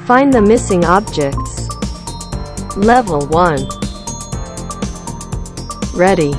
Find the missing objects. Level 1. Ready.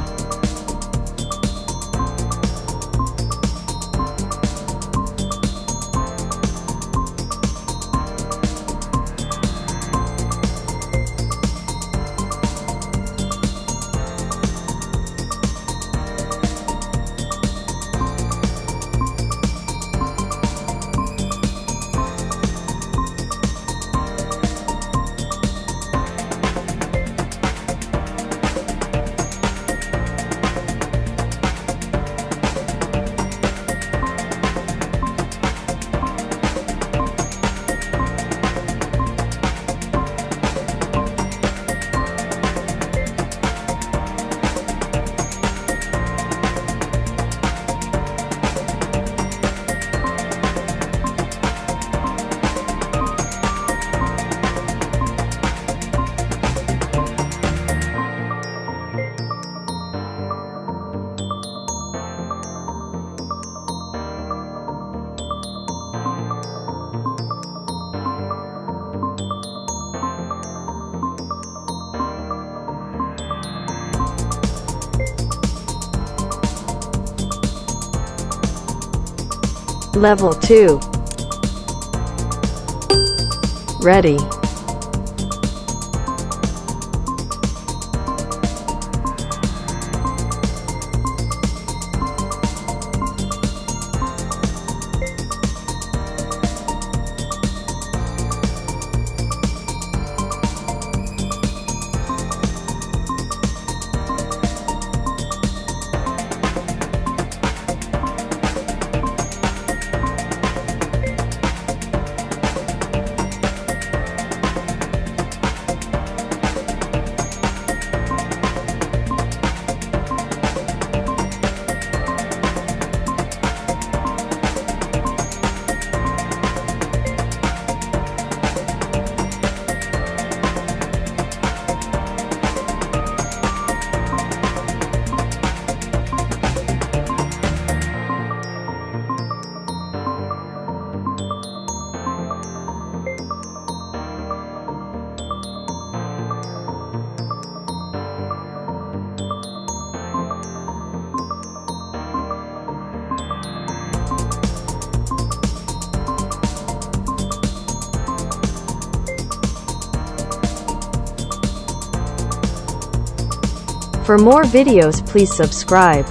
Level 2. Ready. For more videos please subscribe.